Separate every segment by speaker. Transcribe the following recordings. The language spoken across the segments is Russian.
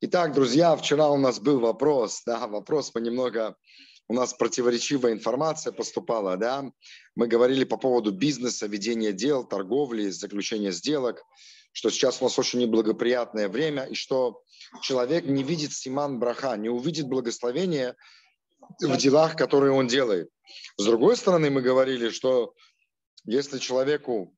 Speaker 1: Итак, друзья, вчера у нас был вопрос, да, вопрос мы немного, у нас противоречивая информация поступала, да, мы говорили по поводу бизнеса, ведения дел, торговли, заключения сделок, что сейчас у нас очень неблагоприятное время, и что человек не видит симан браха, не увидит благословения в делах, которые он делает. С другой стороны, мы говорили, что если человеку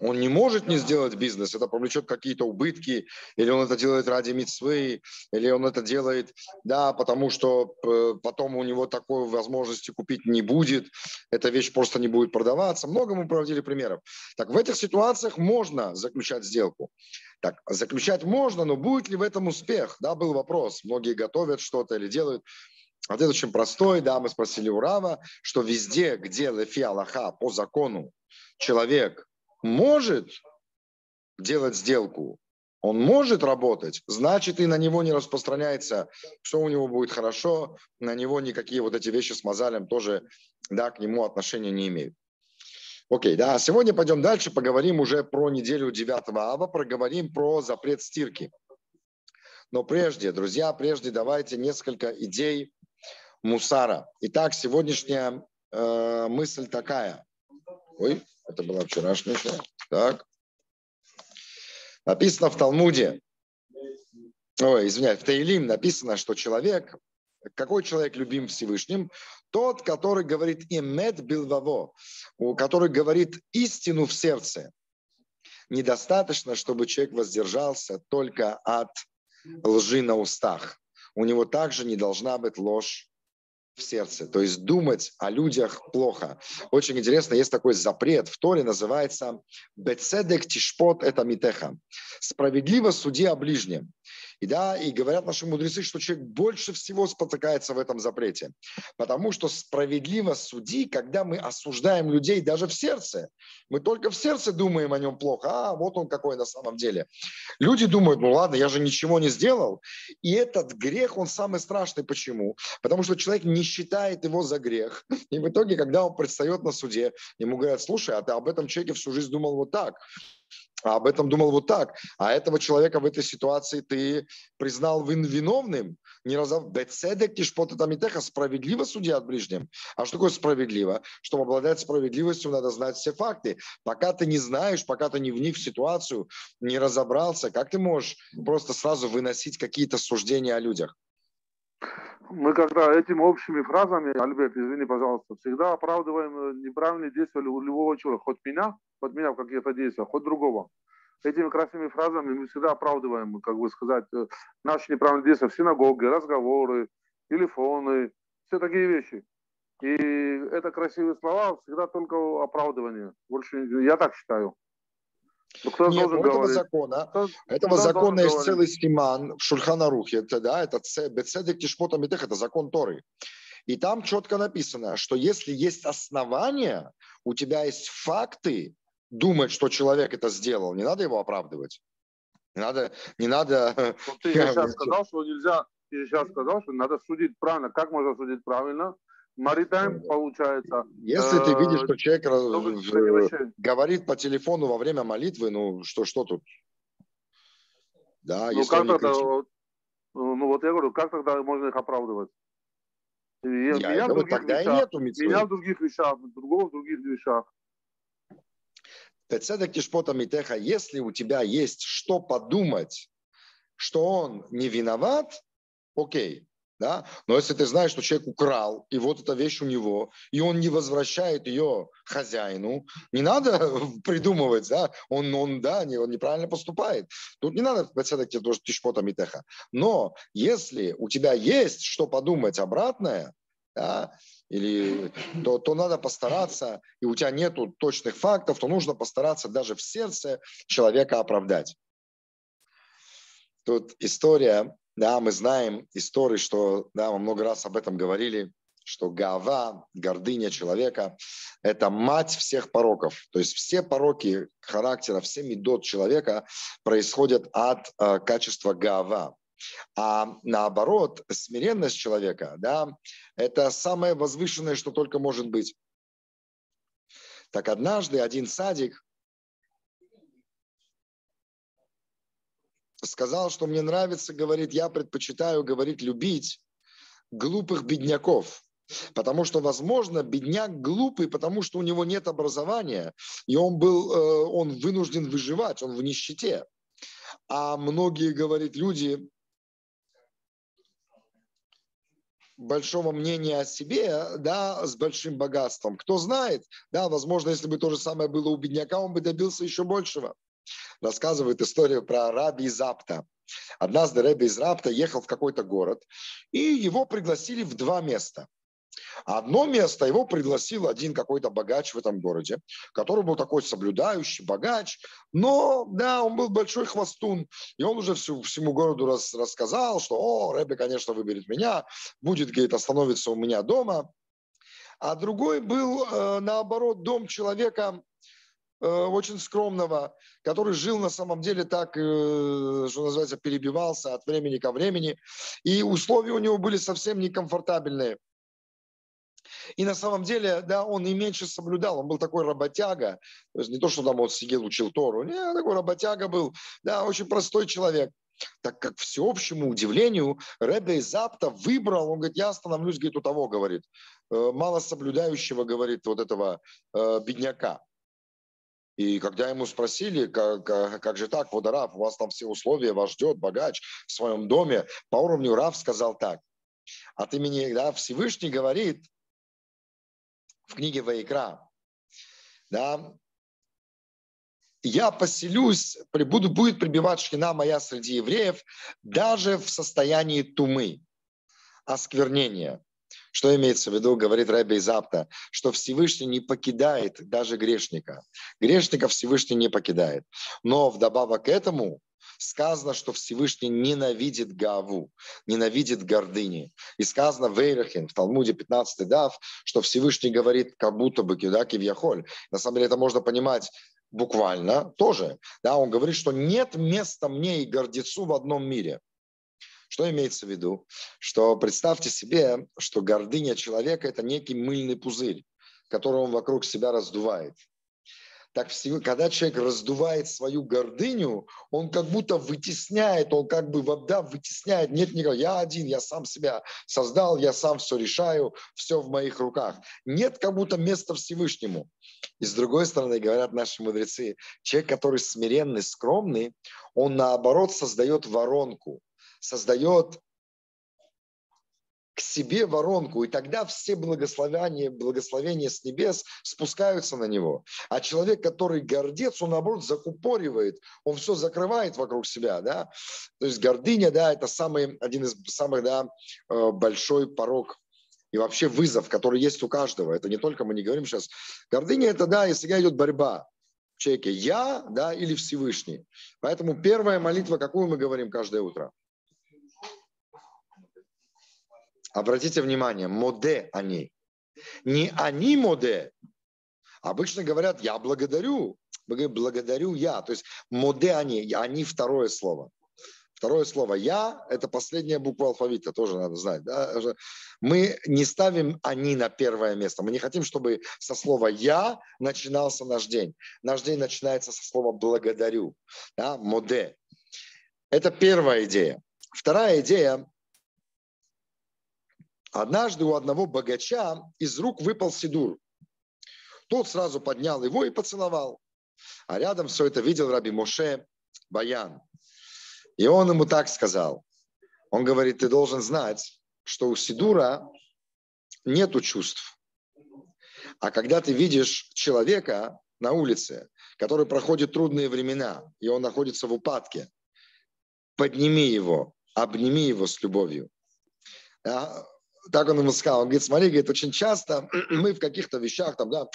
Speaker 1: он не может не сделать бизнес, это повлечет какие-то убытки, или он это делает ради мецвы, или он это делает, да, потому что э, потом у него такой возможности купить не будет, эта вещь просто не будет продаваться. Много мы проводили примеров. Так в этих ситуациях можно заключать сделку. Так, заключать можно, но будет ли в этом успех? Да, был вопрос. Многие готовят что-то или делают. Ответ очень простой, да, мы спросили у Рава, что везде, где лефи Аллаха по закону человек может делать сделку, он может работать, значит и на него не распространяется, все у него будет хорошо, на него никакие вот эти вещи с мозалем тоже да, к нему отношения не имеют. Окей, да, сегодня пойдем дальше, поговорим уже про неделю 9 ава, проговорим про запрет стирки. Но прежде, друзья, прежде давайте несколько идей мусара. Итак, сегодняшняя э, мысль такая. Ой, это была вчерашняя. Так. Написано в Талмуде, ой, извиняюсь, в Таилим написано, что человек, какой человек любим Всевышним? Тот, который говорит имет билваво, который говорит истину в сердце. Недостаточно, чтобы человек воздержался только от лжи на устах. У него также не должна быть ложь в сердце, то есть думать о людях плохо. Очень интересно, есть такой запрет в Торе, называется «Бецедек тишпот это митеха» – «Справедливо суди о ближнем». И, да, и говорят наши мудрецы, что человек больше всего спотыкается в этом запрете. Потому что справедливо суди, когда мы осуждаем людей даже в сердце. Мы только в сердце думаем о нем плохо. А, вот он какой на самом деле. Люди думают, ну ладно, я же ничего не сделал. И этот грех, он самый страшный. Почему? Потому что человек не считает его за грех. И в итоге, когда он предстает на суде, ему говорят, слушай, а ты об этом человеке всю жизнь думал вот так об этом думал вот так. А этого человека в этой ситуации ты признал вин виновным. Не разов... Справедливо судья от ближним. А что такое справедливо? Чтобы обладать справедливостью, надо знать все факты. Пока ты не знаешь, пока ты не вник в ситуацию, не разобрался, как ты можешь просто сразу выносить какие-то суждения о людях?
Speaker 2: Мы когда этими общими фразами, Альберт, извини, пожалуйста, всегда оправдываем неправильные действия любого человека, хоть меня, хоть меня в какие-то действия, хоть другого. Этими красивыми фразами мы всегда оправдываем, как бы сказать, э, наши неправильные действия в синагоге, разговоры, телефоны, все такие вещи. И это красивые слова всегда только оправдывание. Больше я так считаю.
Speaker 1: Ну, кто Нет, ну, этого закона, кто, этого кто закона есть говорить? целый стиман в Шульханарухе, это, да, это Бецедек Тишпота Митех, это закон Торы. И там четко написано, что если есть основания, у тебя есть факты, думать, что человек это сделал, не надо его оправдывать. Не надо, не надо...
Speaker 2: Ну, ты сейчас сказал, что нельзя, ты сейчас сказал, что надо судить правильно. Как можно судить правильно? Маритайм получается.
Speaker 1: Если ты видишь, что человек э, говорит по телефону во время молитвы, ну что, что тут?
Speaker 2: Да, ну, если как тогда, кричит... ну вот я говорю, как тогда можно их оправдывать?
Speaker 1: Я, меня, говорю, тогда вещах, и нету.
Speaker 2: Меня в других вещах, другого в других вещах.
Speaker 1: Тецедек Тишпота Митеха, если у тебя есть что подумать, что он не виноват, окей, да? Но если ты знаешь, что человек украл, и вот эта вещь у него, и он не возвращает ее хозяину, не надо придумывать, да, он, он, да, не, он неправильно поступает. Тут не надо все-таки тоже тишпота митеха. Но если у тебя есть что подумать обратное, да, или, то, то надо постараться, и у тебя нет точных фактов, то нужно постараться даже в сердце человека оправдать. Тут история да, мы знаем истории, что, да, мы много раз об этом говорили, что гава, гордыня человека, это мать всех пороков. То есть все пороки характера, все медот человека происходят от э, качества гава. А наоборот, смиренность человека, да, это самое возвышенное, что только может быть. Так однажды один садик сказал, что мне нравится, говорит, я предпочитаю, говорит, любить глупых бедняков. Потому что, возможно, бедняк глупый, потому что у него нет образования, и он был, э, он вынужден выживать, он в нищете. А многие, говорит, люди большого мнения о себе, да, с большим богатством. Кто знает, да, возможно, если бы то же самое было у бедняка, он бы добился еще большего. Рассказывает историю про Раби из Апта. Однажды Раби из Рапта ехал в какой-то город, и его пригласили в два места – Одно место его пригласил один какой-то богач в этом городе, который был такой соблюдающий, богач, но, да, он был большой хвостун, и он уже всю, всему городу рас, рассказал, что, о, Рэбби, конечно, выберет меня, будет, говорит, остановиться у меня дома. А другой был, э, наоборот, дом человека, э, очень скромного, который жил на самом деле так, э, что называется, перебивался от времени ко времени, и условия у него были совсем некомфортабельные. И на самом деле, да, он и меньше соблюдал, он был такой работяга, то есть не то, что там он сидел, учил Тору, не, такой работяга был, да, очень простой человек. Так как всеобщему удивлению Ребе из Апта выбрал, он говорит, я остановлюсь, говорит, у того, говорит, э, мало соблюдающего, говорит, вот этого э, бедняка. И когда ему спросили, как, как же так, вот Раф, у вас там все условия, вас ждет богач в своем доме, по уровню Раф сказал так. От имени да, Всевышний говорит, в книге Ваикра, да, я поселюсь, буду, будет прибивать шхина моя среди евреев даже в состоянии тумы, осквернения. Что имеется в виду, говорит Рэбби Запта, что Всевышний не покидает даже грешника. Грешника Всевышний не покидает. Но вдобавок к этому сказано, что Всевышний ненавидит Гаву, ненавидит гордыни. И сказано в Эйрахин, в Талмуде 15 дав, что Всевышний говорит как будто бы, да, кивьяхоль. На самом деле это можно понимать буквально тоже. Да, он говорит, что нет места мне и гордецу в одном мире. Что имеется в виду? Что представьте себе, что гордыня человека – это некий мыльный пузырь, который он вокруг себя раздувает так всего, когда человек раздувает свою гордыню, он как будто вытесняет, он как бы вода вытесняет. Нет никого, я один, я сам себя создал, я сам все решаю, все в моих руках. Нет как будто места Всевышнему. И с другой стороны, говорят наши мудрецы, человек, который смиренный, скромный, он наоборот создает воронку, создает к себе воронку, и тогда все благословения, благословения с небес спускаются на него. А человек, который гордец, он наоборот закупоривает, он все закрывает вокруг себя, да. То есть гордыня, да, это самый, один из самых, да, э, большой порог и вообще вызов, который есть у каждого. Это не только мы не говорим сейчас. Гордыня это, да, если идет борьба человеке, я, да, или Всевышний. Поэтому первая молитва, какую мы говорим каждое утро – Обратите внимание, моде они. Не они моде. Обычно говорят, я благодарю. Благодарю я. То есть моде они, они второе слово. Второе слово «я» – это последняя буква алфавита, тоже надо знать. Да? Мы не ставим «они» на первое место. Мы не хотим, чтобы со слова «я» начинался наш день. Наш день начинается со слова «благодарю», да? «моде». Это первая идея. Вторая идея Однажды у одного богача из рук выпал сидур. Тот сразу поднял его и поцеловал. А рядом все это видел Раби Моше Баян. И он ему так сказал. Он говорит, ты должен знать, что у Сидура нету чувств. А когда ты видишь человека на улице, который проходит трудные времена, и он находится в упадке, подними его, обними его с любовью так он ему сказал, он говорит, смотри, говорит, очень часто мы в каких-то вещах там, да,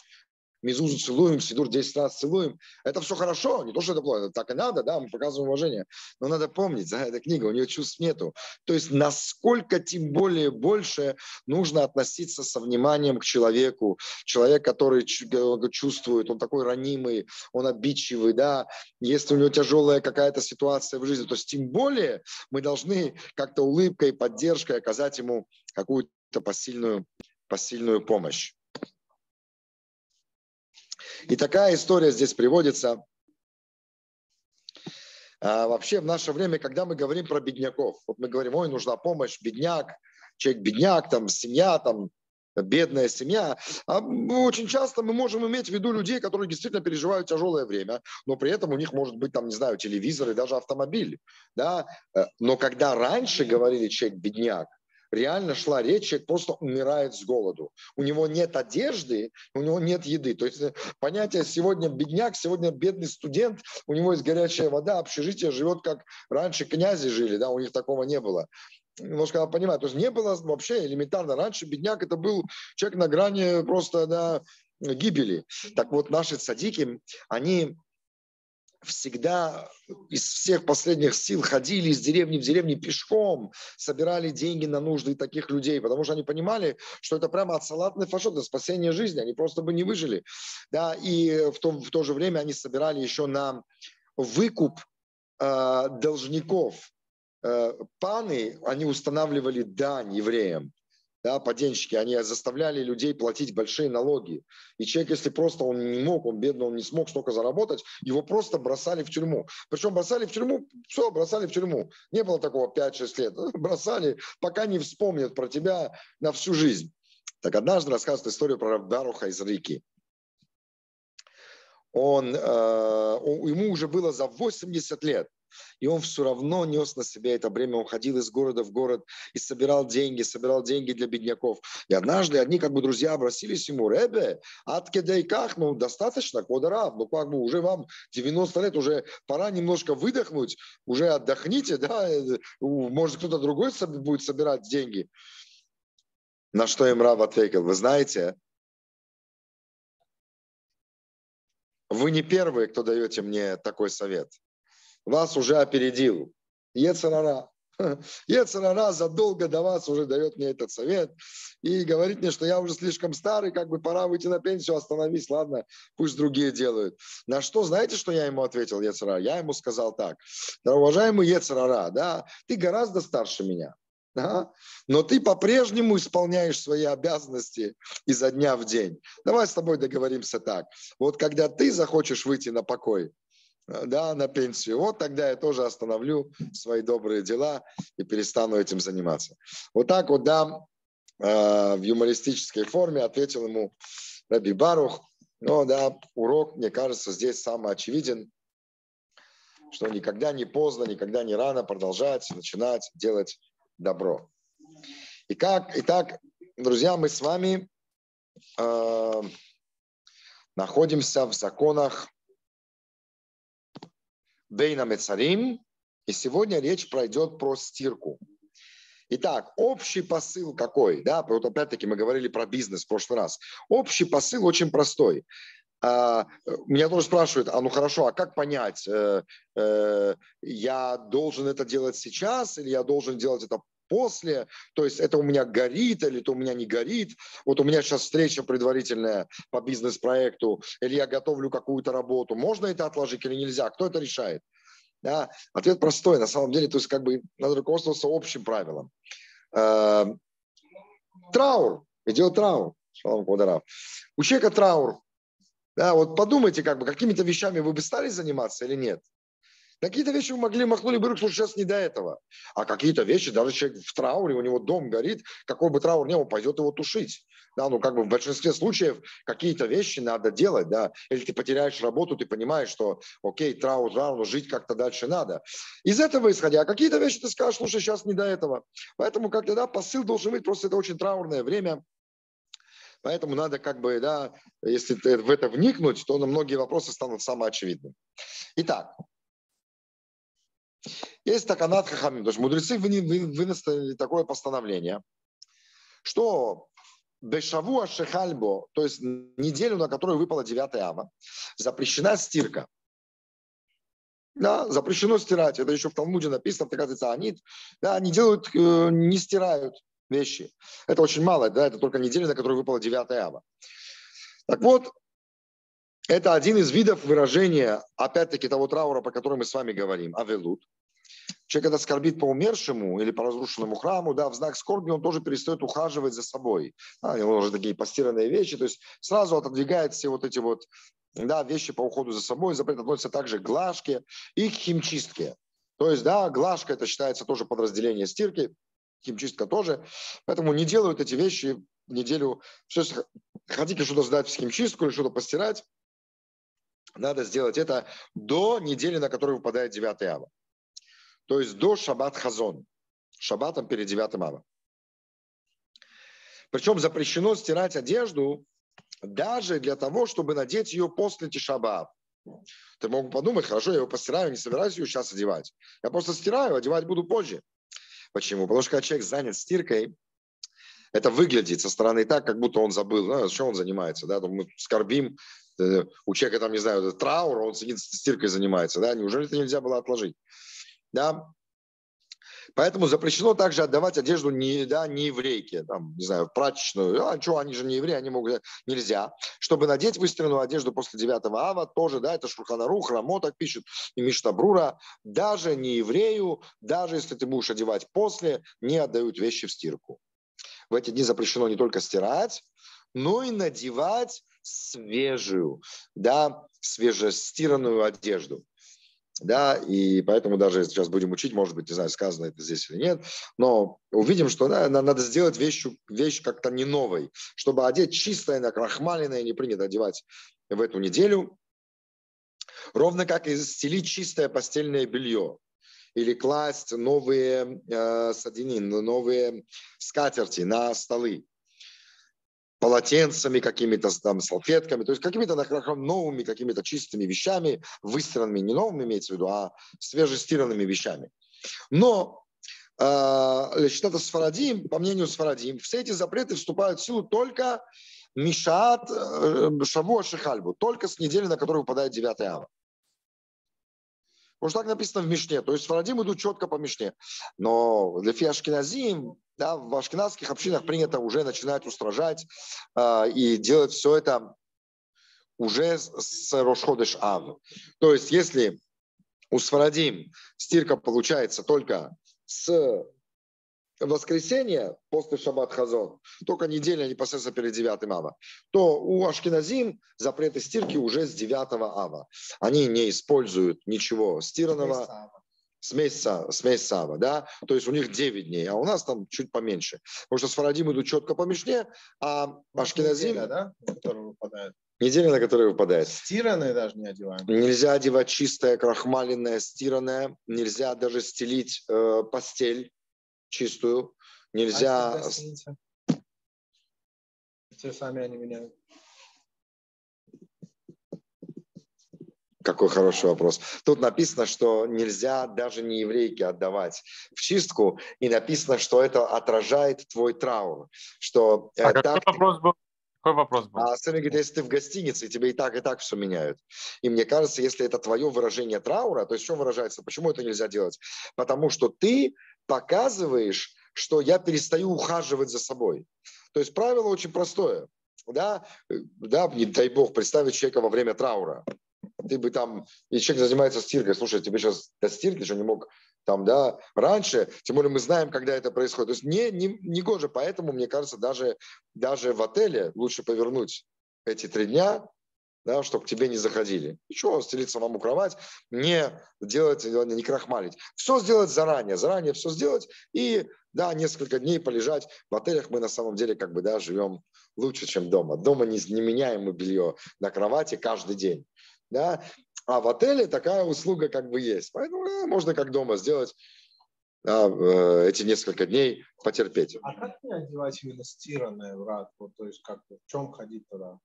Speaker 1: Мизузу целуем, Сидур 10 раз целуем. Это все хорошо, не то, что это плохо, так и надо, да, мы показываем уважение. Но надо помнить, да, эта книга, у нее чувств нету. То есть насколько тем более больше нужно относиться со вниманием к человеку. Человек, который чувствует, он такой ранимый, он обидчивый, да, если у него тяжелая какая-то ситуация в жизни, то есть тем более мы должны как-то улыбкой, поддержкой оказать ему какую-то посильную, посильную помощь. И такая история здесь приводится. А вообще в наше время, когда мы говорим про бедняков, вот мы говорим, ой, нужна помощь, бедняк, человек бедняк, там, семья, там, бедная семья. А очень часто мы можем иметь в виду людей, которые действительно переживают тяжелое время, но при этом у них может быть, там, не знаю, телевизор и даже автомобиль. Да? Э, но когда раньше говорили человек бедняк, реально шла речь, человек просто умирает с голоду. У него нет одежды, у него нет еды. То есть э, понятие сегодня бедняк, сегодня бедный студент, у него есть горячая вода, общежитие живет как раньше князи жили, да, у них такого не было немножко надо понимать. То есть не было вообще элементарно. Раньше бедняк это был человек на грани просто да, гибели. Так вот, наши садики, они всегда из всех последних сил ходили из деревни в деревню пешком, собирали деньги на нужды таких людей, потому что они понимали, что это прямо от салатной фашот, это спасение жизни, они просто бы не выжили. Да, и в то, в то же время они собирали еще на выкуп э, должников, Э, паны, они устанавливали дань евреям, да, поденщики, они заставляли людей платить большие налоги. И человек, если просто он не мог, он бедный, он не смог столько заработать, его просто бросали в тюрьму. Причем бросали в тюрьму, все, бросали в тюрьму. Не было такого 5-6 лет. Бросали, пока не вспомнят про тебя на всю жизнь. Так однажды рассказывает историю про Равдаруха из Рики. Он, э, ему уже было за 80 лет и он все равно нес на себя это бремя. Он ходил из города в город и собирал деньги, собирал деньги для бедняков. И однажды одни как бы друзья обратились ему, Ребе, откедайках, ну достаточно, кодорав, ну как бы уже вам 90 лет, уже пора немножко выдохнуть, уже отдохните, да, может кто-то другой будет собирать деньги. На что им Рав ответил, вы знаете, вы не первые, кто даете мне такой совет вас уже опередил. Ецарара. Ецарара задолго до вас уже дает мне этот совет и говорит мне, что я уже слишком старый, как бы пора выйти на пенсию, остановись, ладно, пусть другие делают. На что, знаете, что я ему ответил, Ецарара? Я ему сказал так, уважаемый Ецарара, да, ты гораздо старше меня, да? но ты по-прежнему исполняешь свои обязанности изо дня в день. Давай с тобой договоримся так. Вот когда ты захочешь выйти на покой, да, на пенсию. Вот тогда я тоже остановлю свои добрые дела и перестану этим заниматься. Вот так вот, да, э, в юмористической форме ответил ему Раби Барух. Но, да, урок, мне кажется, здесь самый очевиден, что никогда не поздно, никогда не рано продолжать, начинать делать добро. И как, итак, друзья, мы с вами э, находимся в законах Бейна Мецарим. И сегодня речь пройдет про стирку. Итак, общий посыл какой? Да, вот опять-таки мы говорили про бизнес в прошлый раз. Общий посыл очень простой. А, меня тоже спрашивают, а ну хорошо, а как понять, э, э, я должен это делать сейчас или я должен делать это после, то есть это у меня горит или это у меня не горит. Вот у меня сейчас встреча предварительная по бизнес-проекту, или я готовлю какую-то работу. Можно это отложить или нельзя? Кто это решает? Да? Ответ простой, на самом деле, то есть как бы надо руководствоваться общим правилом. Э, траур, идет траур. У человека траур. Да, вот подумайте, как бы, какими-то вещами вы бы стали заниматься или нет. Какие-то вещи вы могли, махнули бы руку, сейчас не до этого. А какие-то вещи, даже человек в трауре, у него дом горит, какой бы траур ни был, пойдет его тушить. Да, ну как бы в большинстве случаев какие-то вещи надо делать, да. Или ты потеряешь работу, ты понимаешь, что окей, траур, траур, жить как-то дальше надо. Из этого исходя, какие-то вещи ты скажешь, слушай, сейчас не до этого. Поэтому как-то, да, посыл должен быть, просто это очень траурное время, Поэтому надо как бы, да, если в это вникнуть, то на многие вопросы станут самоочевидными. Итак, есть таканат хахамим, то есть мудрецы вынесли такое постановление, что Бешавуа Шехальбо, то есть неделю, на которую выпала 9 ава, запрещена стирка. Да, запрещено стирать. Это еще в Талмуде написано, говорится, они, да, они делают, э, не стирают вещи. Это очень мало, да, это только неделя, на которую выпала 9 ава. Так вот, это один из видов выражения, опять-таки, того траура, по которому мы с вами говорим, авелут. Человек, когда скорбит по умершему или по разрушенному храму, да, в знак скорби он тоже перестает ухаживать за собой. А, у него уже такие постиранные вещи, то есть сразу отодвигает все вот эти вот да, вещи по уходу за собой, запрет относится также к глажке и к химчистке. То есть, да, глажка это считается тоже подразделение стирки, химчистка тоже. Поэтому не делают эти вещи неделю. Все, хотите что-то сдать в химчистку или что-то постирать, надо сделать это до недели, на которую выпадает 9 ава. То есть до шаббат хазон. Шаббатом перед 9 ава. Причем запрещено стирать одежду даже для того, чтобы надеть ее после тишаба. Ты мог подумать, хорошо, я его постираю, не собираюсь ее сейчас одевать. Я просто стираю, одевать буду позже. Почему? Потому что когда человек занят стиркой, это выглядит со стороны так, как будто он забыл, ну, чем он занимается, да, мы скорбим, э, у человека там, не знаю, траур, он сидит стиркой занимается, да, неужели это нельзя было отложить, да, Поэтому запрещено также отдавать одежду не, да, не еврейке, там, не знаю, прачечную. А что, они же не евреи, они могут... Нельзя. Чтобы надеть выстиранную одежду после 9 ава, тоже, да, это Шурханарух, Рамо так пишет, и Миштабрура, даже не еврею, даже если ты будешь одевать после, не отдают вещи в стирку. В эти дни запрещено не только стирать, но и надевать свежую, да, свежестиранную одежду. Да, и поэтому даже сейчас будем учить, может быть, не знаю, сказано это здесь или нет, но увидим, что да, надо сделать вещь, вещь как-то не новой, чтобы одеть чистое, накрахмаленное, не принято одевать в эту неделю, ровно как и стелить чистое постельное белье или класть новые э, садины, новые скатерти на столы полотенцами, какими-то там салфетками, то есть какими-то новыми, какими-то чистыми вещами, выстиранными, не новыми имеется в виду, а свежестиранными вещами. Но э, считается Сфарадим, по мнению Сфарадим, все эти запреты вступают в силу только Мишат э, Шавуа Шихальбу, только с недели, на которую выпадает 9 ава. Потому что так написано в Мишне. То есть Фарадим идут четко по Мишне. Но для Фиашкиназим да, в ашкенадских общинах принято уже начинать устражать э, и делать все это уже с Рошходыш Ав. То есть если у Сфарадим стирка получается только с воскресенья после Шаббат Хазон, только неделя непосредственно перед 9 ава, то у Ашкиназим запреты стирки уже с 9 ава. Они не используют ничего стиранного смесь, смесь сава, да, то есть у них 9 дней, а у нас там чуть поменьше. Потому что с Фарадим идут четко по Мишне, а Ашкиназим...
Speaker 3: Неделя, да, на.
Speaker 1: Неделя, на которую выпадает.
Speaker 3: Стиранные даже не одеваем.
Speaker 1: Нельзя одевать чистое, крахмаленное, стиранное. Нельзя даже стелить э, постель чистую. Нельзя... А
Speaker 3: Те сами они меняют.
Speaker 1: Какой хороший вопрос. Тут написано, что нельзя даже не еврейке отдавать в чистку, и написано, что это отражает твой траур. Что,
Speaker 4: а э, какой вопрос был? Какой вопрос был?
Speaker 1: А Сэм говорит, если ты в гостинице, тебе и так, и так все меняют. И мне кажется, если это твое выражение траура, то есть что выражается? Почему это нельзя делать? Потому что ты показываешь, что я перестаю ухаживать за собой. То есть правило очень простое. Да, да, не дай бог, представить человека во время траура ты бы там, и человек занимается стиркой, слушай, тебе сейчас до стирки что не мог там, да, раньше, тем более мы знаем, когда это происходит. То есть не, не, не гоже, поэтому, мне кажется, даже, даже в отеле лучше повернуть эти три дня, да, чтобы к тебе не заходили. Ничего, стелить самому кровать, не делать, не крахмалить. Все сделать заранее, заранее все сделать и, да, несколько дней полежать. В отелях мы на самом деле как бы, да, живем лучше, чем дома. Дома не, не меняем мы белье на кровати каждый день да, а в отеле такая услуга как бы есть. Поэтому да, можно как дома сделать да, э, эти несколько дней потерпеть.
Speaker 3: А как мне одевать именно стиранное в рад? Вот, то есть как в чем ходить тогда?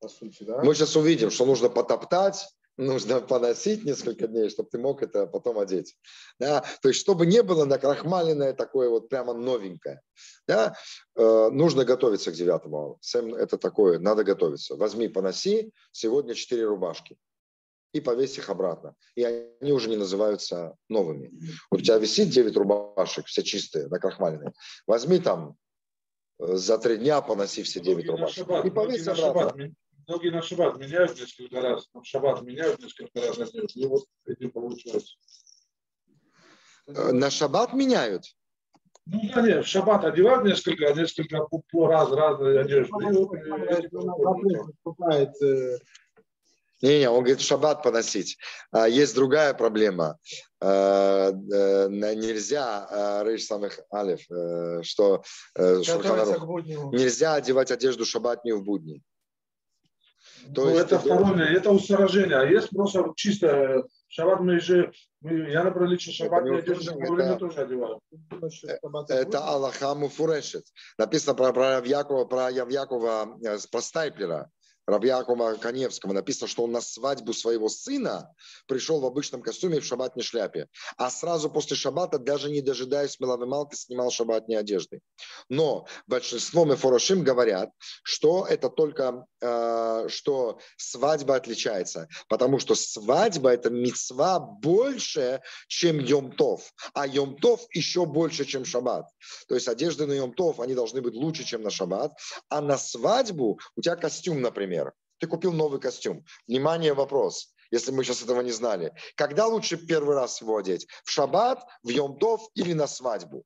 Speaker 3: По сути, да?
Speaker 1: Мы сейчас увидим, что нужно потоптать, нужно поносить несколько дней, чтобы ты мог это потом одеть. Да? То есть, чтобы не было накрахмаленное такое вот прямо новенькое. Да? Э, нужно готовиться к девятому. Сэм, это такое, надо готовиться. Возьми, поноси сегодня четыре рубашки и повесь их обратно. И они уже не называются новыми. Вот у тебя висит 9 рубашек, все чистые, накрахмаленные. Возьми там э, за три дня поноси все 9 рубашек. И повесь обратно.
Speaker 2: Многие на шаббат меняют несколько раз, на шаббат меняют несколько раз одежду, и вот этим получается.
Speaker 1: На шаббат меняют?
Speaker 3: Ну да нет, в шаббат одевают несколько, несколько по, раз, разные одежды.
Speaker 1: Э, не, не, он говорит, шаббат поносить. А, есть другая проблема. А, нельзя, а, рейш самых алиф, э, что э, нельзя одевать одежду шаббатнюю в будни.
Speaker 3: То ну, есть, это второе, это устражение. А есть просто чисто шаббат мы же, мы, я, например, лично шаббат не одежду это, тоже одеваю.
Speaker 1: Это Аллаха Муфурешет. Написано про, про Якова, про Якова, э, про Стайплера. Рабьякова Коневского написано, что он на свадьбу своего сына пришел в обычном костюме и в шабатной шляпе. А сразу после шабата, даже не дожидаясь Мелавы Малки, снимал шабатные одежды. Но большинство Мефорошим говорят, что это только, э, что свадьба отличается. Потому что свадьба – это мецва больше, чем Йомтов. А Йомтов еще больше, чем шаббат. То есть одежды на Йомтов, они должны быть лучше, чем на шаббат. А на свадьбу у тебя костюм, например, например, ты купил новый костюм. Внимание, вопрос, если мы сейчас этого не знали. Когда лучше первый раз его одеть? В шаббат, в Йомтов или на свадьбу?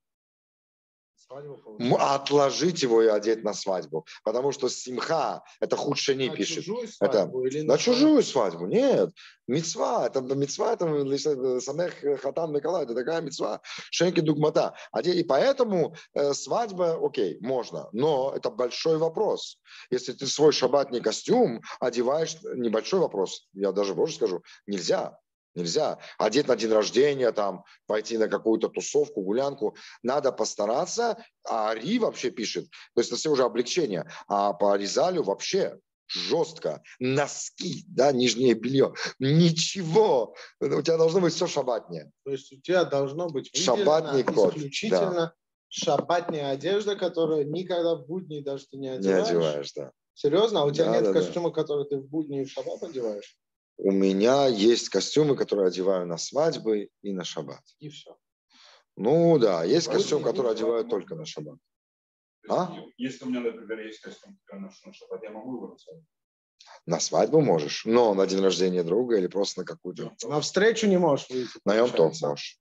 Speaker 1: Отложить его и одеть на свадьбу. Потому что симха, это худшее не пишет. это, на, на чужую свадьбу? Нет. Мецва, это мецва, это самех хатан Миколай, это такая мецва, шенки дугмата. И поэтому э, свадьба, окей, можно, но это большой вопрос. Если ты свой шабатный костюм одеваешь, небольшой вопрос, я даже больше скажу, нельзя. Нельзя одеть на день рождения, там, пойти на какую-то тусовку, гулянку. Надо постараться. А Ари вообще пишет, то есть это все уже облегчение. А по Аризалю вообще жестко. Носки, да, нижнее белье. Ничего. У тебя должно быть все шабатнее.
Speaker 3: То есть у тебя должно быть
Speaker 1: шабатный код.
Speaker 3: исключительно да. шабатная одежда, которую никогда в будни даже ты не одеваешь.
Speaker 1: Не одеваешь, да.
Speaker 3: Серьезно? А у тебя да, нет да, костюма, да. который ты в будни и в шаббат одеваешь?
Speaker 1: У меня есть костюмы, которые одеваю на свадьбы и на шаббат.
Speaker 3: И все.
Speaker 1: Ну да, есть костюм, который одеваю только на шаббат.
Speaker 5: А? Если у меня, например, есть костюм, который ношу на шаббат, я могу его на
Speaker 1: На свадьбу можешь, но на день рождения друга или просто на какую-то...
Speaker 3: На встречу не можешь выйти.
Speaker 1: На нем топ можешь.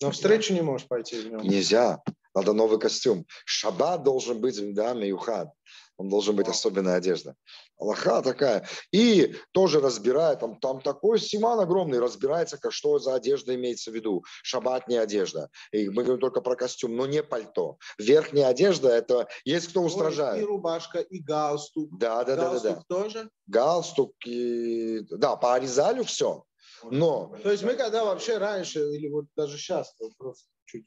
Speaker 3: На встречу не можешь пойти.
Speaker 1: Нельзя. Надо новый костюм. Шаббат должен быть, да, миюхад он должен быть особенная одежда. Аллаха такая. И тоже разбирает, там, там такой симан огромный, разбирается, как, что за одежда имеется в виду. Шабатная одежда. И мы говорим только про костюм, но не пальто. Верхняя одежда, это есть кто устражает.
Speaker 3: И рубашка, и галстук.
Speaker 1: Да, да,
Speaker 3: галстук
Speaker 1: да, да,
Speaker 3: да. тоже?
Speaker 1: Галстук, и... да, по Аризалю все. Но...
Speaker 3: То есть мы когда вообще раньше, или вот даже сейчас, просто чуть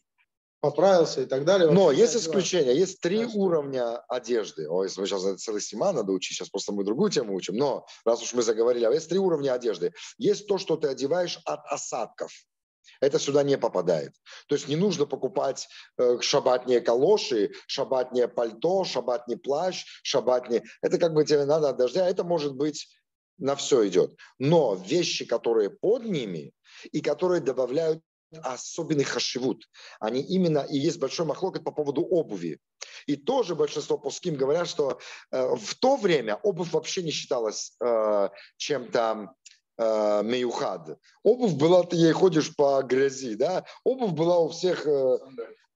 Speaker 3: поправился и так далее.
Speaker 1: Но есть исключения. Есть три Конечно. уровня одежды. Ой, мы сейчас целый сима надо учить, сейчас просто мы другую тему учим. Но раз уж мы заговорили, а есть три уровня одежды. Есть то, что ты одеваешь от осадков. Это сюда не попадает. То есть не нужно покупать э, шабатные калоши, шабатное пальто, шабатный плащ, шабатные. Это как бы тебе надо от дождя. Это может быть на все идет. Но вещи, которые под ними и которые добавляют особенный хашивут. Они именно, и есть большой махлокот по поводу обуви. И тоже большинство пуским говорят, что э, в то время обувь вообще не считалась э, чем-то э, меюхад. Обувь была, ты ей ходишь по грязи, да? Обувь была у всех... Э,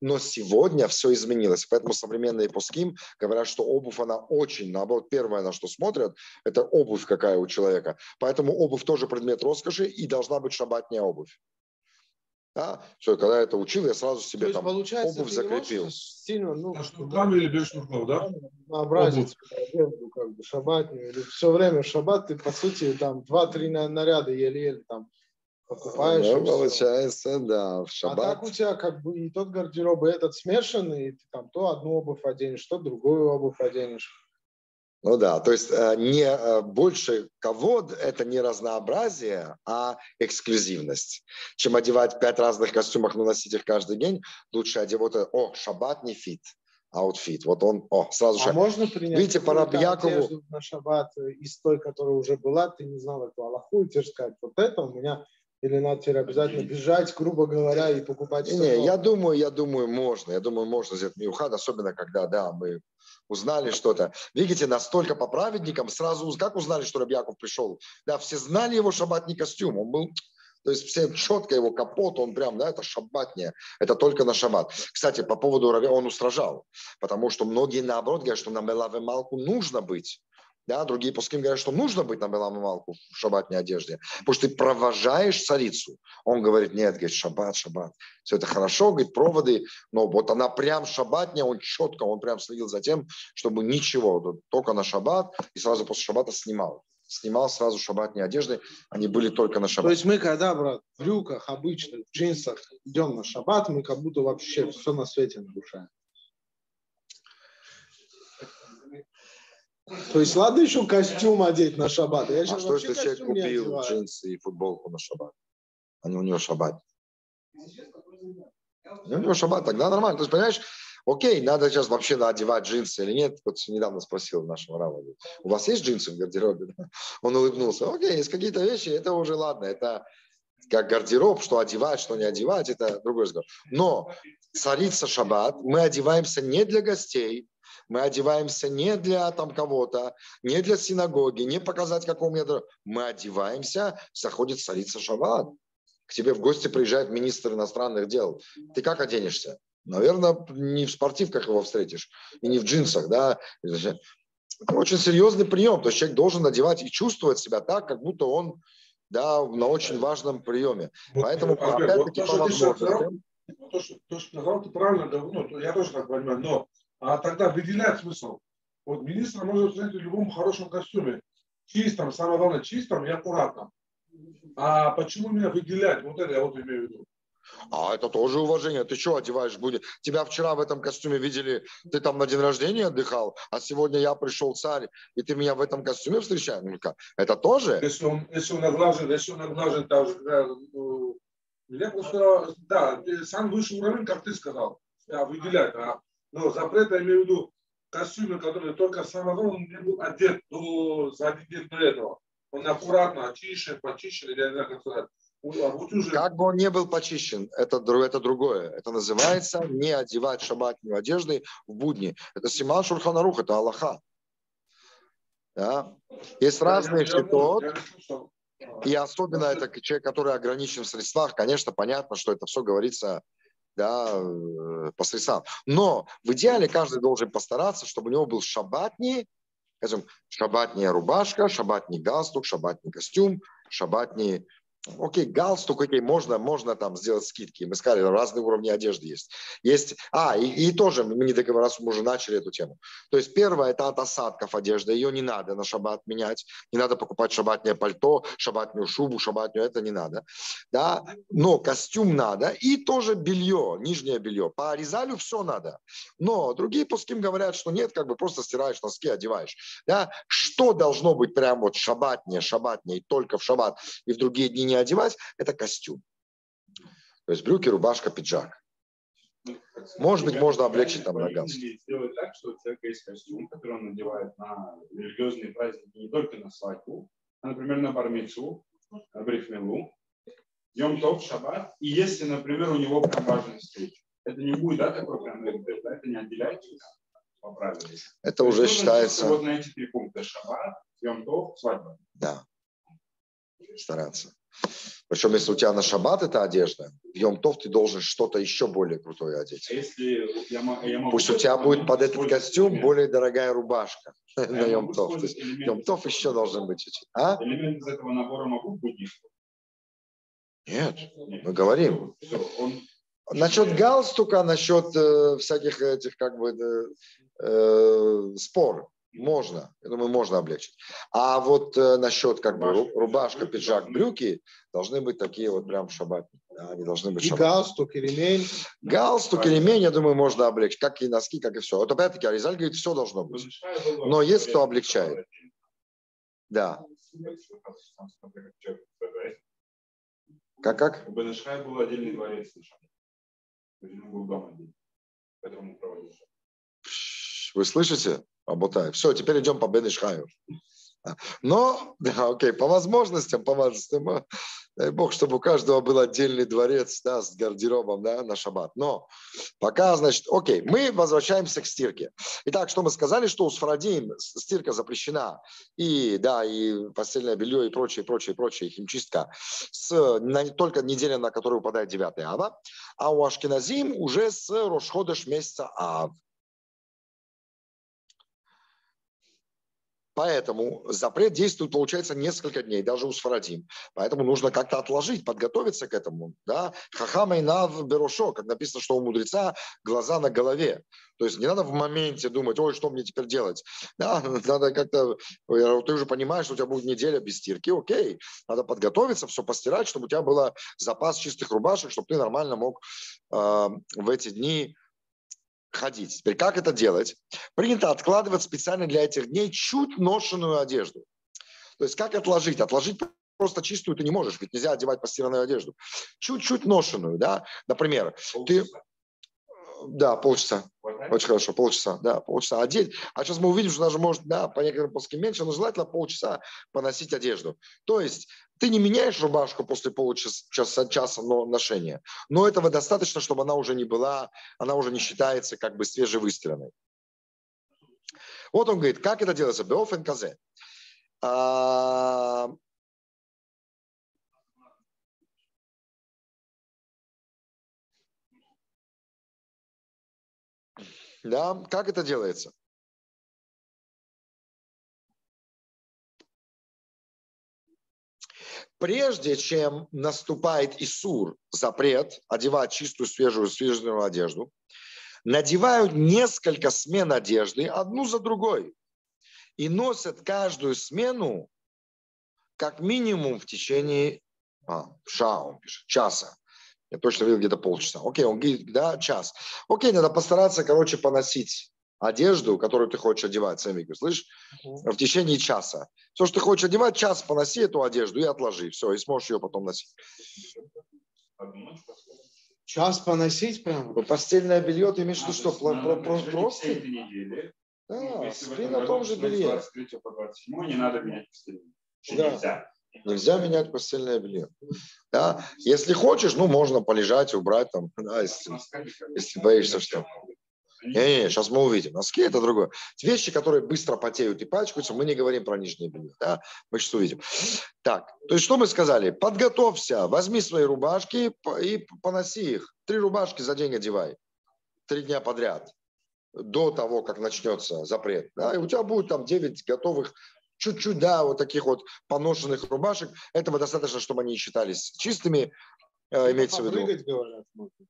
Speaker 1: но сегодня все изменилось. Поэтому современные пуским говорят, что обувь, она очень, наоборот, первое, на что смотрят, это обувь какая у человека. Поэтому обувь тоже предмет роскоши и должна быть шабатная обувь. Да? Все, когда я это учил, я сразу себе
Speaker 3: То
Speaker 1: там
Speaker 3: получается,
Speaker 1: обувь закрепил.
Speaker 3: Сильно, ну,
Speaker 5: а шнурками или без шнурков, да?
Speaker 3: Образец, как бы шабатную. Или все время шаббат ты, по сути, там два-три наряда еле-еле там покупаешь.
Speaker 1: Ну, получается, да, в шаббат.
Speaker 3: А так у тебя как бы и тот гардероб, и этот смешанный, и ты там то одну обувь оденешь, то другую обувь оденешь.
Speaker 1: Ну да, то есть э, не э, больше кого это не разнообразие, а эксклюзивность. Чем одевать пять разных костюмов, но носить их каждый день, лучше одевать, о, шаббат не фит, аутфит. Вот он, о, сразу
Speaker 3: а
Speaker 1: же.
Speaker 3: можно принять
Speaker 1: Видите, по Рабьякову...
Speaker 3: на шаббат из той, которая уже была, ты не знал эту Аллаху, и тебе сказать, вот это у меня или надо теперь обязательно бежать, грубо говоря, и покупать?
Speaker 1: Не, я думаю, я думаю, можно. Я думаю, можно сделать миухад, особенно когда, да, мы узнали что-то. Видите, настолько по праведникам сразу, как узнали, что Рабьяков пришел? Да, все знали его шабатный костюм. Он был То есть всем четко его капот, он прям, да, это шаббатнее, это только на шаббат. Кстати, по поводу Рави он устражал, потому что многие наоборот говорят, что на Мелаве Малку нужно быть. Да, другие пуским говорят, что нужно быть на Белам Малку в шаббатной одежде, потому что ты провожаешь царицу. Он говорит, нет, говорит, шаббат, шаббат. Все это хорошо, говорит, проводы, но вот она прям шаббатня, он четко, он прям следил за тем, чтобы ничего, только на шаббат, и сразу после шаббата снимал снимал сразу шабатные одежды, они были только на шаббат.
Speaker 3: То есть мы, когда, брат, в брюках обычных, в джинсах идем на шаббат, мы как будто вообще все на свете нарушаем. То есть ладно еще костюм одеть на шаббат.
Speaker 1: Я а что если человек купил джинсы и футболку на шаббат? Они у него шаббат. у него шаббат, тогда нормально. То есть, понимаешь, окей, надо сейчас вообще одевать джинсы или нет. Вот недавно спросил нашего рава, у вас есть джинсы в гардеробе? Он улыбнулся. Окей, есть какие-то вещи, это уже ладно, это как гардероб, что одевать, что не одевать, это другой разговор. Но царица шаббат, мы одеваемся не для гостей, мы одеваемся не для там кого-то, не для синагоги, не показать, какого у меня... Мы одеваемся, заходит царица Шаббат. К тебе в гости приезжает министр иностранных дел. Ты как оденешься? Наверное, не в спортивках его встретишь, и не в джинсах, да. Это очень серьезный прием. То есть человек должен надевать и чувствовать себя так, как будто он да, на очень важном приеме. Вот, Поэтому, опять-таки,
Speaker 3: по возможностям... То, что, то, что сказал, ты правильно, ну, я тоже так понимаю, но а тогда выделять смысл. Вот министр может встретить в любом хорошем костюме, чистом, самое главное, чистом и аккуратном. А почему меня выделять? Вот это я вот имею в виду.
Speaker 1: А это тоже уважение. Ты что одеваешь будет? Тебя вчера в этом костюме видели, ты там на день рождения отдыхал, а сегодня я пришел царь, и ты меня в этом костюме встречаешь? Ну, это тоже?
Speaker 3: Если он, если он наглажен, если он наглажен, то, да, меня просто, да, сам высший уровень, как ты сказал, да, выделять. А но запрет, я имею в виду костюмы, которые только главное, он не был одет до, за один день до этого. Он аккуратно очищен, почищен, я не знаю, как сказать.
Speaker 1: А как бы он не был почищен, это, это другое. Это называется не одевать шабатную одежды в будни. Это Симан Шурханарух, это Аллаха. Да? Есть разные счетот. И особенно это человек, который ограничен в средствах, конечно, понятно, что это все говорится да, э, по средствам. Но в идеале каждый должен постараться, чтобы у него был шабатний, скажем, шабатняя рубашка, шабатний галстук, шабатний костюм, шабатний Окей, галстук, окей, можно, можно там сделать скидки. Мы сказали, разные уровни одежды есть. Есть, а, и, и тоже, мы не договор, раз мы уже начали эту тему. То есть первое, это от осадков одежды. Ее не надо на шаббат менять. Не надо покупать шаббатное пальто, шаббатную шубу, шаббатную, это не надо. Да? Но костюм надо. И тоже белье, нижнее белье. По Аризалю все надо. Но другие пуским говорят, что нет, как бы просто стираешь носки, одеваешь. Да? Что должно быть прям вот шаббатнее, шаббатнее, только в шаббат и в другие дни не одевать, это костюм. То есть брюки, рубашка, пиджак. Может быть, можно облегчить там галстук.
Speaker 5: Сделать так, что у человека есть костюм, который он надевает на религиозные праздники, не только на свадьбу, а, например, на бармицу, на брифмелу, Йом Тов, Шаббат. И если, например, у него прям важная встреча, это не будет, да, такой прям, это не отделяет по правилам.
Speaker 1: Это уже считается...
Speaker 5: Вот на эти три пункта Шаббат, Йом Тов, свадьба.
Speaker 1: Да. Стараться. Причем, если у тебя на шаббат эта одежда, в Йом-Тов ты должен что-то еще более крутое одеть. А
Speaker 5: если я, я могу
Speaker 1: Пусть у тебя будет под этот костюм более дорогая рубашка а на Йом-Тов. То есть Йом-Тов еще должен быть чуть-чуть.
Speaker 5: А? Элемент из этого набора могу быть
Speaker 1: Нет, мы говорим. Насчет галстука, насчет э, всяких этих как бы э, э, спор. Можно, я думаю, можно облегчить. А вот э, насчет как бы рубашка, пиджак, брюки должны быть такие вот прям шабатные. Да, они должны быть
Speaker 3: и галстук, и ремень.
Speaker 1: Галстук и ремень, я думаю, можно облегчить. Как и носки, как и все. Вот опять-таки Аризаль говорит, все должно быть. Но есть кто облегчает. Да. Как, как?
Speaker 5: У Бенешхая был отдельный дворец. Поэтому.
Speaker 1: Вы слышите? Работает. Все, теперь идем по Бен Ишхаю. Но, да, окей, по возможностям, по возможностям, а, дай бог, чтобы у каждого был отдельный дворец да, с гардеробом да, на шаббат. Но пока, значит, окей, мы возвращаемся к стирке. Итак, что мы сказали, что у Сфарадим стирка запрещена, и, да, и постельное белье, и прочее, прочее, прочее, химчистка, с, на, только неделя, на которую выпадает 9 ава, а у Ашкиназим уже с Рошходыш месяца Ав. Поэтому запрет действует, получается, несколько дней, даже у Сфарадим. Поэтому нужно как-то отложить, подготовиться к этому. Да? Хахама и нав берушо, как написано, что у мудреца глаза на голове. То есть не надо в моменте думать, ой, что мне теперь делать. Да, надо как-то, ты уже понимаешь, что у тебя будет неделя без стирки, окей. Надо подготовиться, все постирать, чтобы у тебя был запас чистых рубашек, чтобы ты нормально мог э, в эти дни ходить. Теперь как это делать? Принято откладывать специально для этих дней чуть ношенную одежду. То есть как отложить? Отложить просто чистую ты не можешь, ведь нельзя одевать постиранную одежду. Чуть-чуть ношенную, да. Например, ты да, полчаса. Очень хорошо, полчаса, да, полчаса одеть. А сейчас мы увидим, что даже может, да, по некоторым плоским меньше, но желательно полчаса поносить одежду. То есть ты не меняешь рубашку после получаса часа, часа ношения, но этого достаточно, чтобы она уже не была, она уже не считается как бы свежевыстиранной. Вот он говорит, как это делается? Беофен казе. Да? Как это делается? Прежде чем наступает Исур, запрет, одевать чистую, свежую, свежую одежду, надевают несколько смен одежды, одну за другой, и носят каждую смену как минимум в течение а, ша, пишет, часа. Я точно видел где-то полчаса. Окей, он говорит, да, час. Окей, надо постараться, короче, поносить одежду, которую ты хочешь одевать, Сэмик, слышишь, в течение часа. Все, что ты хочешь одевать, час поноси эту одежду и отложи. Все, и сможешь ее потом носить.
Speaker 6: Час поносить прямо?
Speaker 1: Ну, постельное белье, ты имеешь в виду что, про, про, про, просто? Да, ну, спи на том же белье.
Speaker 5: Не надо менять постельное.
Speaker 1: Да. Нельзя менять постельное белье. Да? Если хочешь, ну, можно полежать, убрать там, да, если, если боишься, что... Не-не, сейчас мы увидим. Носки – это другое. Вещи, которые быстро потеют и пачкаются, мы не говорим про нижнее белье. Да? Мы сейчас увидим. Так, то есть что мы сказали? Подготовься, возьми свои рубашки и поноси их. Три рубашки за день одевай. Три дня подряд до того, как начнется запрет. Да, и у тебя будет там 9 готовых чуть-чуть, да, вот таких вот поношенных рубашек. Этого достаточно, чтобы они считались чистыми, э, имеется в виду.
Speaker 6: Попрыгать, говорят, можно.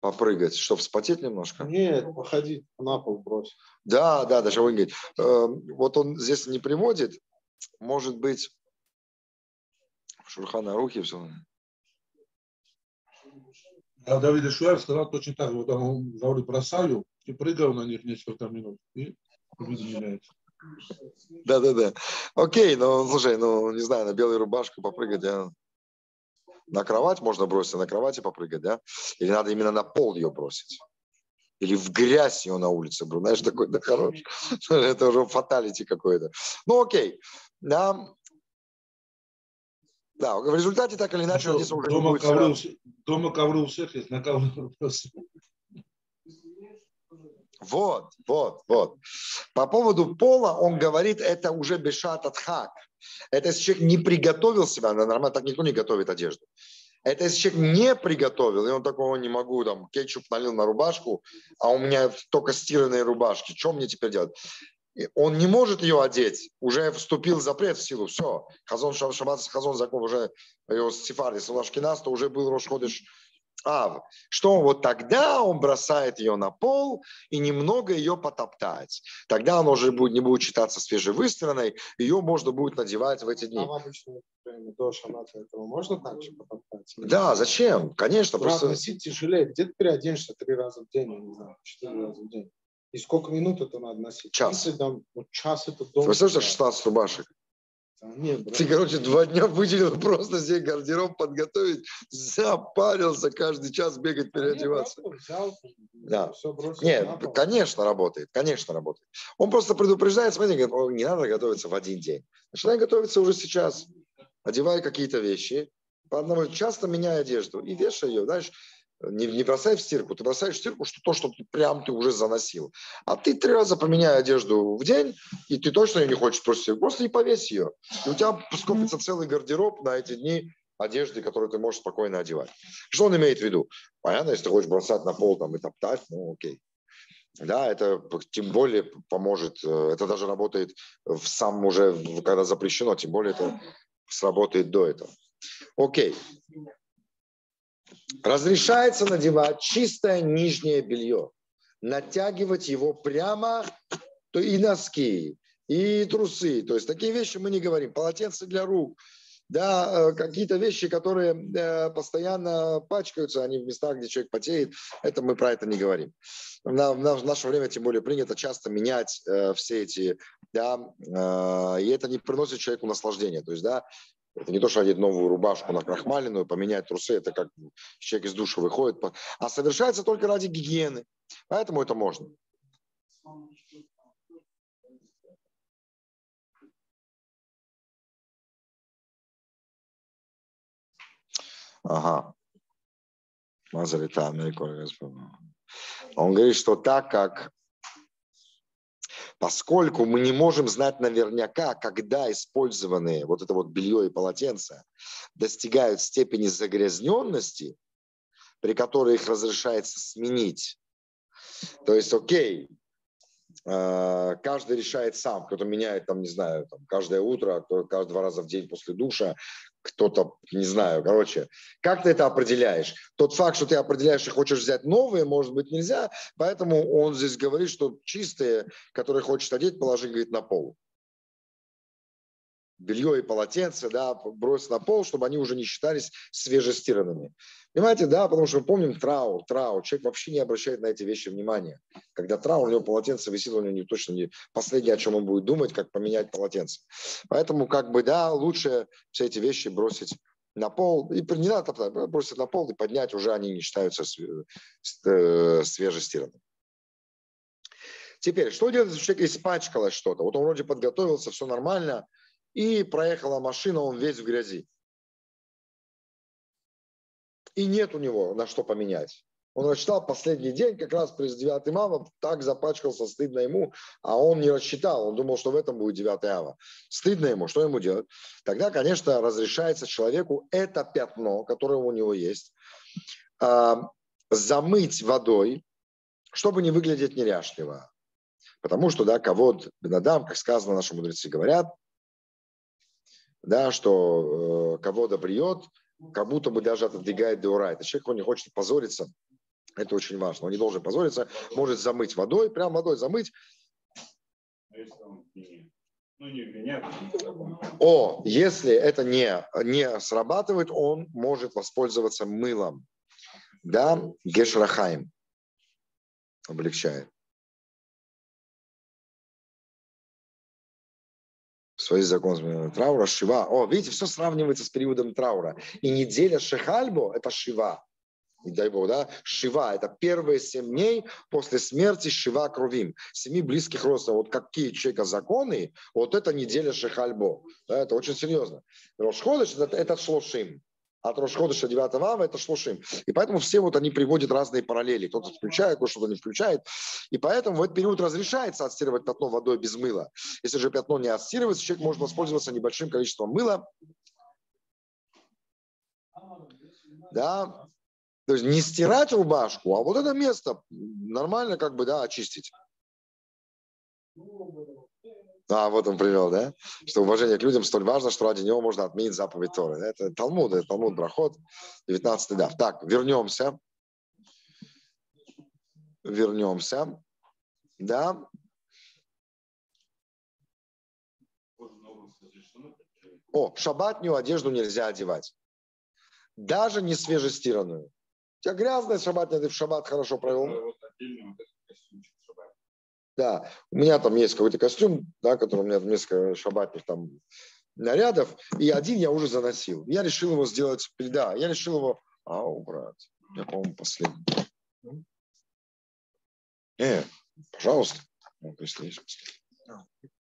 Speaker 1: Попрыгать, чтобы вспотеть немножко?
Speaker 6: Нет, походить, на пол бросить.
Speaker 1: Да, да, даже он говорит. Э, вот он здесь не приводит, может быть, Шурхана Рухи все.
Speaker 3: А Давид Шуэр сказал точно так же. Вот он говорит про Саю и прыгал на них несколько минут. И видно меняется.
Speaker 1: Да, да, да. Окей, ну слушай, ну не знаю, на белую рубашку попрыгать, да. На кровать можно бросить, на кровати попрыгать, да? Или надо именно на пол ее бросить? Или в грязь ее на улице, бру, знаешь, такой, да хорош. Это уже фаталити какой-то. Ну окей, да. Да, в результате так или иначе,
Speaker 3: Что, дома, ковры, дома ковры у всех есть, на ковры просто.
Speaker 1: Вот, вот, вот. По поводу пола он говорит, это уже бешат хак. Это если человек не приготовил себя, нормально так никто не готовит одежду. Это если человек не приготовил, и он такого не могу, там, кетчуп налил на рубашку, а у меня только стиранные рубашки, что мне теперь делать? Он не может ее одеть, уже вступил запрет в силу, все. Хазон Шаббат, Хазон закон уже, его Сифардис, Лашкинас, то уже был Рошходыш Ав, что вот тогда он бросает ее на пол и немного ее потоптать. Тогда она уже будет, не будет считаться свежевыстиранной, ее можно будет надевать в эти дни. А в до шаната этого можно также потоптать? Да, зачем? Конечно.
Speaker 6: Просто... просто... носить тяжелее. Где ты переоденешься три раза в день, я не знаю, четыре раза в день. И сколько минут это надо носить?
Speaker 1: Час.
Speaker 6: Если, там, вот час это долго.
Speaker 1: Представляешь, 16 рубашек.
Speaker 6: Нет,
Speaker 1: Ты, короче, два дня выделил просто себе гардероб подготовить, запарился каждый час бегать, переодеваться.
Speaker 6: Нет, взял,
Speaker 1: Да.
Speaker 6: Все
Speaker 1: Нет,
Speaker 6: на пол.
Speaker 1: конечно работает, конечно работает. Он просто предупреждает, смотрите, говорит, «О, не надо готовиться в один день. Начинай готовиться уже сейчас. Одевай какие-то вещи, по одному, часто меняй одежду и вешай ее, знаешь, не, не бросай в стирку. Ты бросаешь в стирку что то, что ты прям ты уже заносил. А ты три раза поменяй одежду в день, и ты точно ее не хочешь просто, просто и повесь ее. И у тебя скопится целый гардероб на эти дни одежды, которую ты можешь спокойно одевать. Что он имеет в виду? Понятно, если ты хочешь бросать на пол там, и топтать, ну окей. Да, это тем более поможет, э, это даже работает в сам уже, когда запрещено, тем более это сработает до этого. Окей. Разрешается надевать чистое нижнее белье, натягивать его прямо, то и носки, и трусы. То есть такие вещи мы не говорим. Полотенце для рук, да, э, какие-то вещи, которые э, постоянно пачкаются, они в местах, где человек потеет, это мы про это не говорим. В наше время тем более принято часто менять э, все эти, да, и это не приносит человеку наслаждения. То есть, да, это не то, что одеть новую рубашку на крахмаленную, поменять трусы, это как человек из душа выходит, а совершается только ради гигиены. Поэтому это можно. Ага. Он говорит, что так как поскольку мы не можем знать наверняка, когда использованные вот это вот белье и полотенце достигают степени загрязненности, при которой их разрешается сменить. То есть, окей, э, каждый решает сам, кто-то меняет, там, не знаю, там, каждое утро, кто каждый два раза в день после душа, кто-то, не знаю, короче, как ты это определяешь? Тот факт, что ты определяешь и хочешь взять новые, может быть, нельзя, поэтому он здесь говорит, что чистые, которые хочешь одеть, положи, говорит, на пол. Белье и полотенце, да, брось на пол, чтобы они уже не считались свежестиранными. Понимаете, да, потому что мы помним траур, траур. Человек вообще не обращает на эти вещи внимания. Когда траур, у него полотенце висит, у него не, точно не последнее, о чем он будет думать, как поменять полотенце. Поэтому, как бы, да, лучше все эти вещи бросить на пол. И не надо топтать, бросить на пол и поднять, уже они не считаются э, свежестиранными. Теперь, что делать, если у человека испачкалось что-то? Вот он вроде подготовился, все нормально, и проехала машина, он весь в грязи. И нет у него на что поменять. Он рассчитал последний день, как раз при 9 ава, так запачкался, стыдно ему, а он не рассчитал, он думал, что в этом будет 9 ава. Стыдно ему, что ему делать? Тогда, конечно, разрешается человеку это пятно, которое у него есть, а, замыть водой, чтобы не выглядеть неряшливо. Потому что, да, кого Бенадам, как сказано, наши мудрецы говорят, да, что э, кого добриет, как будто бы даже отодвигает деурайта. Человек, он не хочет позориться, это очень важно. Он не должен позориться, может замыть водой, прям водой замыть. О, если это не, не срабатывает, он может воспользоваться мылом. Да, гешрахаем облегчает. Свои законы траура, шива. О, видите, все сравнивается с периодом траура. И неделя шехальбо – это шива. Не дай бог, да? Шива – это первые семь дней после смерти Шива Кровим. Семи близких родственников. Вот какие человека законы, вот это неделя Шехальбо. Да, это очень серьезно. Рошходыш – это, это шлошим. От Рошходыша 9 ава это шлошим. И поэтому все вот они приводят разные параллели. Кто-то включает, кто что-то не включает. И поэтому в этот период разрешается отстирывать пятно водой без мыла. Если же пятно не отстирывается, человек может воспользоваться небольшим количеством мыла. Да, то есть не стирать рубашку, а вот это место нормально как бы, да, очистить. А, вот он привел, да? Что уважение к людям столь важно, что ради него можно отменить заповедь Торы. Это Талмуд, это Талмуд Брахот, 19 да. Так, вернемся. Вернемся. Да. О, шабатнюю одежду нельзя одевать. Даже не свежестиранную. У тебя грязная шабатная, ты в шаббат хорошо провел.
Speaker 5: Вот отдельно вот.
Speaker 1: Да, у меня там есть какой-то костюм, да, который у меня там несколько шабатных там нарядов, и один я уже заносил. Я решил его сделать, да, я решил его, а, убрать. Я, по-моему, последний. Не, пожалуйста. Ну, если есть.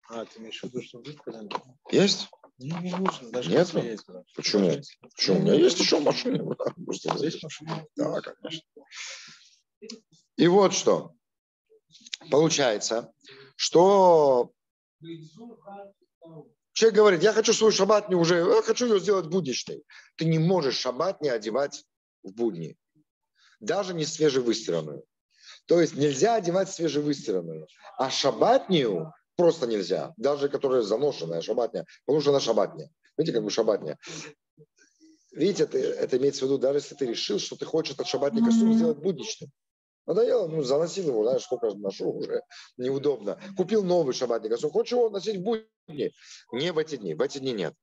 Speaker 6: А, ты имеешь в виду, что когда-нибудь?
Speaker 1: Есть?
Speaker 6: Не, не нужно, даже
Speaker 1: Нет?
Speaker 6: если есть. брат.
Speaker 1: Почему? Почему? У меня есть еще. Просто
Speaker 6: Здесь машина.
Speaker 1: Да, конечно. И вот что. Получается, что человек говорит, я хочу свой шаббат не уже, я хочу ее сделать будничной. Ты не можешь шаббат не одевать в будни. Даже не свежевыстиранную. То есть нельзя одевать свежевыстиранную. А шабатнию просто нельзя. Даже которая заношенная шабатня. Потому что она шабатня. Видите, как бы шабатня. Видите, это, это имеется в виду, даже если ты решил, что ты хочешь этот шабатный костюм сделать будничным. Надоело, ну, заносил его, знаешь, сколько ношу уже, неудобно. Купил новый шабатный костюм, хочешь его носить в будни? Не в эти дни, в эти дни нет.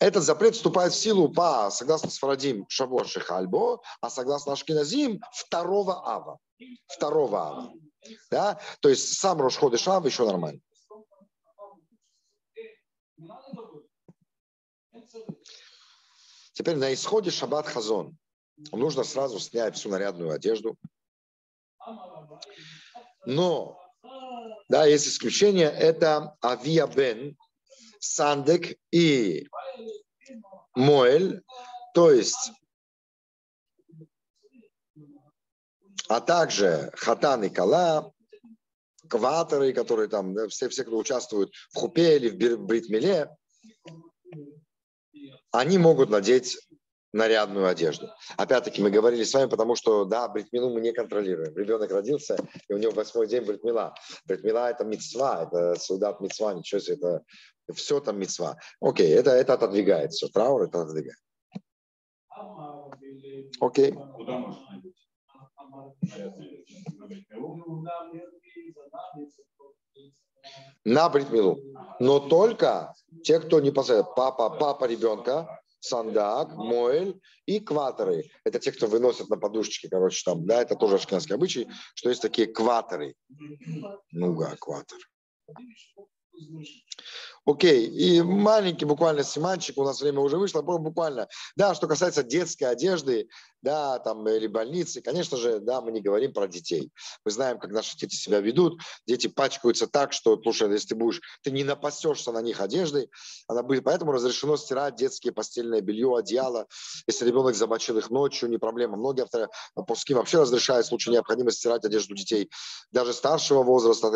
Speaker 1: Этот запрет вступает в силу по, согласно Сфарадим, Шаво Шихальбо, а согласно Ашкиназим, второго ава. Второго ава. Да? То есть сам Рошход и Шав еще нормально. Теперь на исходе Шаббат Хазон нужно сразу снять всю нарядную одежду. Но, да, есть исключение, это Авия Бен, Сандек и Моэль, то есть, а также Хатан и Кала, кваторы, которые там, да, все, все, кто участвуют в хупе или в бритмеле, они могут надеть нарядную одежду. Опять-таки мы говорили с вами, потому что, да, бритмилу мы не контролируем. Ребенок родился, и у него восьмой день бритмила. Бритмила – это мецва, это судат мецва, ничего себе, это все там мецва. Окей, это, это отодвигает все, траур это отодвигает. Окей.
Speaker 5: На бритмилу?
Speaker 1: Но только те, кто непосредственно, папа, папа ребенка, сандак, моэль и кваторы. Это те, кто выносят на подушечке, короче, там, да, это тоже ашкенадский обычай, что есть такие кваторы. Ну-га, кватор. Окей, и маленький буквально симанчик, у нас время уже вышло, бу- буквально. Да, что касается детской одежды, да, там, или больницы, конечно же, да, мы не говорим про детей. Мы знаем, как наши дети себя ведут. Дети пачкаются так, что, слушай, если ты будешь, ты не напасешься на них одеждой, она будет, поэтому разрешено стирать детские постельное белье, одеяло. Если ребенок замочил их ночью, не проблема. Многие авторы пуски вообще разрешают в случае необходимости стирать одежду детей, даже старшего возраста,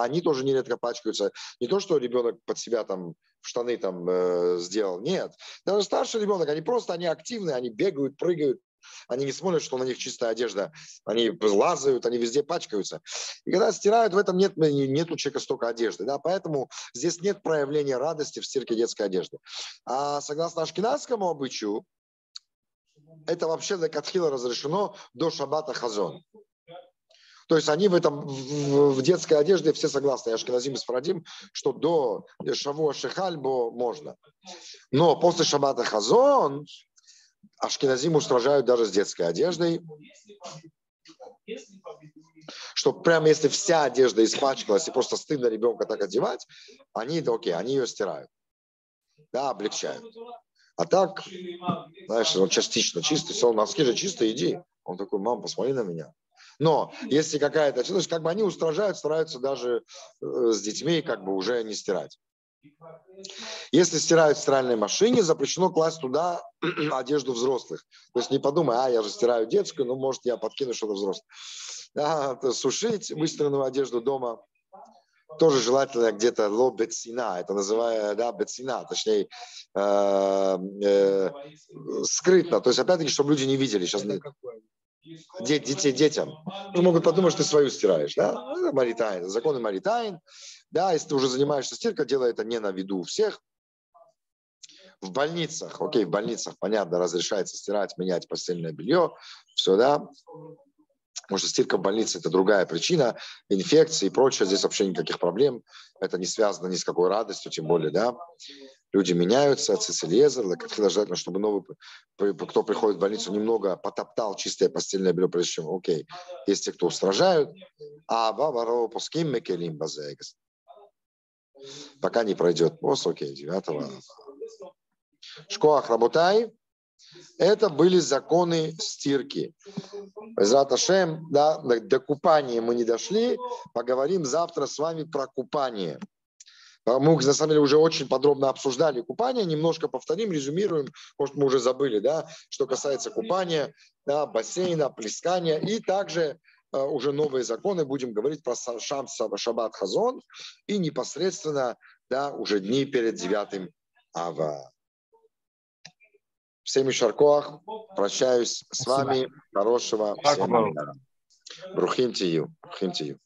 Speaker 1: они тоже нередко пачкаются. Не то, что ребенок под себя там в штаны там э, сделал, нет. Даже старший ребенок, они просто, они активные, они бегают, прыгают, они не смотрят, что на них чистая одежда. Они лазают, они везде пачкаются. И когда стирают, в этом нет, нет у человека столько одежды. Да? Поэтому здесь нет проявления радости в стирке детской одежды. А согласно ашкенадскому обычаю, это вообще для Катхила разрешено до шаббата хазон. То есть они в этом в, в детской одежде все согласны, Ашкеназим и Сфарадим, что до Шавуа Шехальбо можно. Но после Шаббата Хазон Ашкеназим устражают даже с детской одеждой, что прямо если вся одежда испачкалась и просто стыдно ребенка так одевать, они, да, окей, они ее стирают. Да, облегчают. А так, знаешь, он частично чистый, все, носки же чистые, иди. Он такой, мам, посмотри на меня. Но если какая-то, то есть как бы они устражают, стараются даже э, с детьми как бы уже не стирать. Если стирают в стиральной машине, запрещено класть туда одежду взрослых. То есть не подумай, а я же стираю детскую, ну может я подкину что-то взрослое. То сушить выстиранную одежду дома тоже желательно где-то ло бецина, это называя, да, бецина, точнее, э, э, скрытно. То есть, опять-таки, чтобы люди не видели. Сейчас
Speaker 6: Это какое?
Speaker 1: Де- детей, детям. Ну, могут подумать, что ты свою стираешь, да? Ну, Это Маритайн, законы Маритайн. Да, если ты уже занимаешься стиркой, делай это не на виду у всех. В больницах, окей, в больницах, понятно, разрешается стирать, менять постельное белье, все, да. Потому что стирка в больнице – это другая причина, инфекции и прочее, здесь вообще никаких проблем, это не связано ни с какой радостью, тем более, да. Люди меняются, цицелезер, как желательно, чтобы новый, кто приходит в больницу, немного потоптал чистое постельное белье, прежде чем, окей, есть те, кто устражают, а баваро пуским мекелим базегас. Пока не пройдет пост, окей, девятого. Шкоах работай. Это были законы стирки. Безрат Ашем, да, до купания мы не дошли. Поговорим завтра с вами про купание. Мы, на самом деле, уже очень подробно обсуждали купание. Немножко повторим, резюмируем. Может, мы уже забыли, да, что касается купания, да, бассейна, плескания. И также э, уже новые законы. Будем говорить про Шам Шаббат Хазон. И непосредственно, да, уже дни перед 9 Ава. Всем Шаркоах. Прощаюсь с вами. Хорошего всем. Брухим тию. Брухим тию.